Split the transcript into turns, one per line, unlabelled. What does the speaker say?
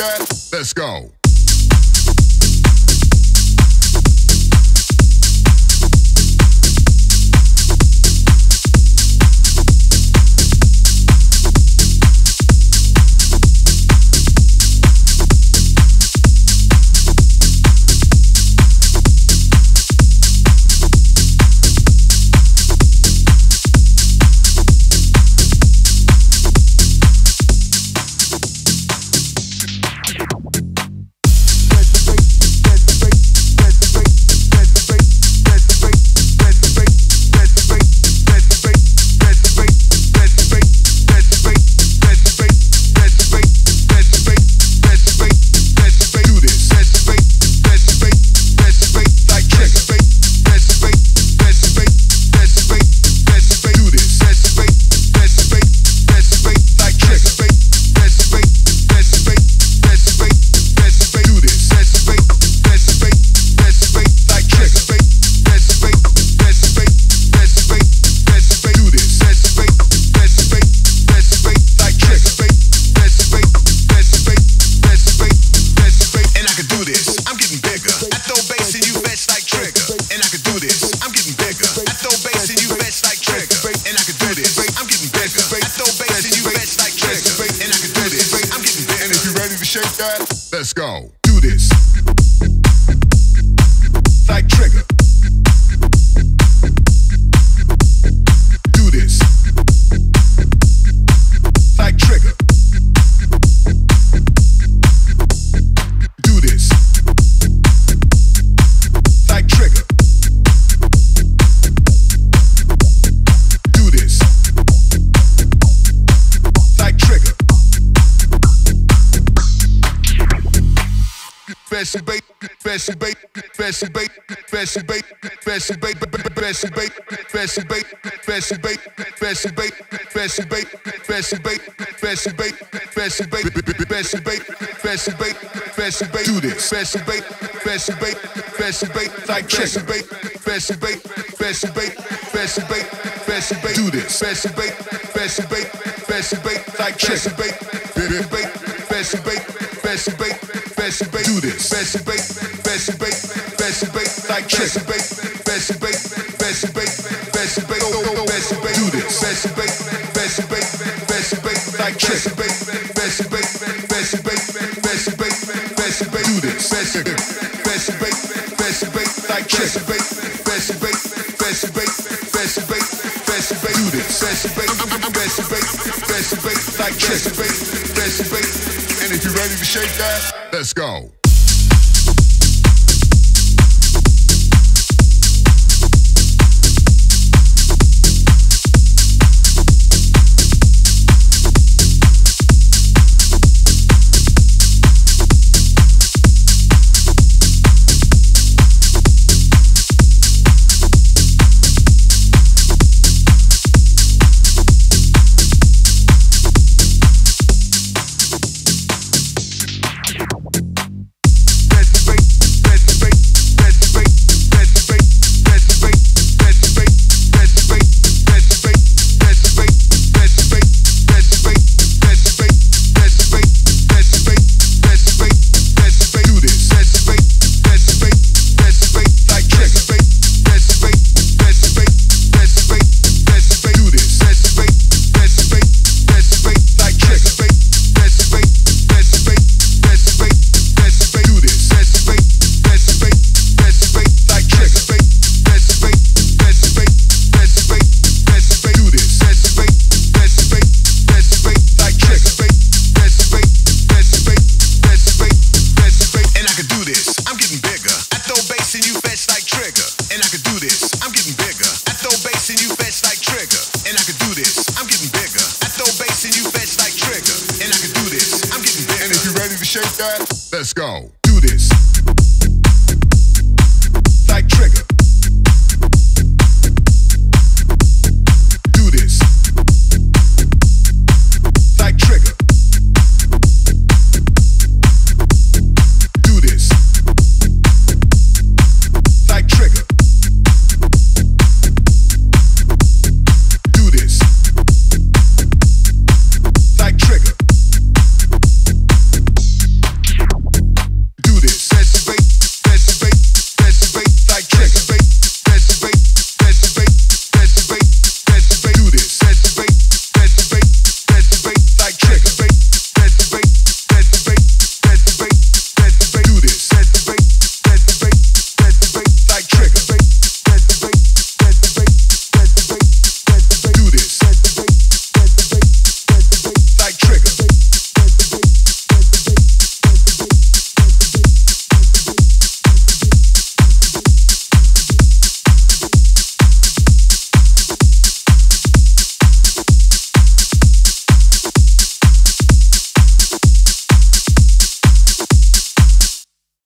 Let's go. Fashion bait, fashion bait, fashion bait, fashion bait, fashion bait, fashion bait, fashion bait, fashion bait, fashion bait, fashion bait, fashion bait, fashion bait, fashion bait, fashion bait, fashion bait, fashion bait. Do this. Fashion bait, fashion bait, fashion bait, like fashion bait, fashion bait, fashion bait, fashion bait, fashion bait. Do this. Fashion bait, fashion bait, fashion bait, like fashion bait, fashion bait, fashion bait, fashion bait, best bait, do this. Best bait, best bait, best bait, like trick. Best bait, best bait, best bait, best bait, go go best bait, do this. Best bait, best bait, best bait, like trick. Best bait, best bait, best bait, best bait, best bait, do this. Best bait, best bait, best bait, like trick. Best bait, best bait, best bait, best bait, best bait, do this. Best bait, best bait, best bait, like trick. Best bait, best bait. If you're ready to shake that, let's go. Let's go.